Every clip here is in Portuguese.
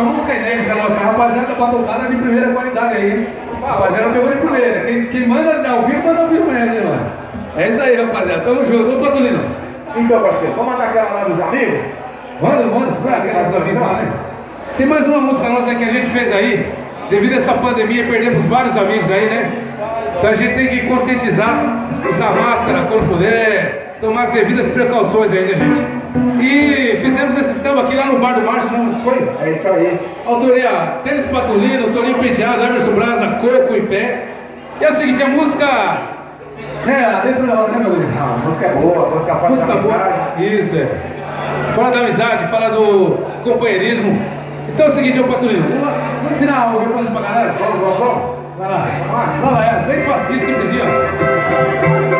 só música inédita nossa. Rapaziada, batucada de primeira qualidade aí. Ah, rapaziada, pegou de primeira. Quem, quem manda ao vivo, manda ao vivo mesmo, né, mano? É isso aí, rapaziada. Tamo junto. Ô, Patulino. Então, parceiro, vamos mandar aquela lá dos amigos? Manda, manda. Pra aquela dos amigos lá, né? Tem mais uma música nossa que a gente fez aí. Devido a essa pandemia, perdemos vários amigos aí, né? Então a gente tem que conscientizar, usar máscara quando puder, tomar as devidas precauções ainda, né, gente. E fizemos esse samba aqui lá no Bar do Márcio, não foi? É isso aí. Autoria Tênis Patulino, Toninho Penteado, Emerson Brasa, Coco e Pé. E é o seguinte, a música... É, a letra da né, meu amigo? Ah, a música é boa, a música fala música da amizade. Boa. Isso, é. Fala da amizade, fala do companheirismo. Então é o seguinte, ô Patulino, vou ensinar alguém pra pra caralho. Vamos, vamos, vamos. Vai lá, vai lá, é bem fácil, simplesinho.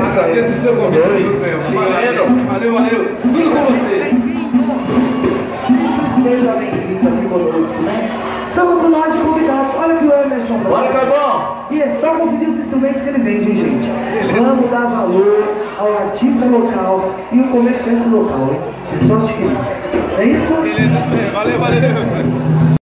Agradeço o seu convite. Valeu, valeu, valeu. Tudo com você. Seja bem-vindo aqui conosco, né? São com nós convidados. Olha que o Emerson. Bora, Carvão! E é só conferir os instrumentos que ele vende, hein, gente? Vamos dar valor ao artista local e ao comerciante local, hein? É sorte que. É isso? Beleza, valeu, valeu.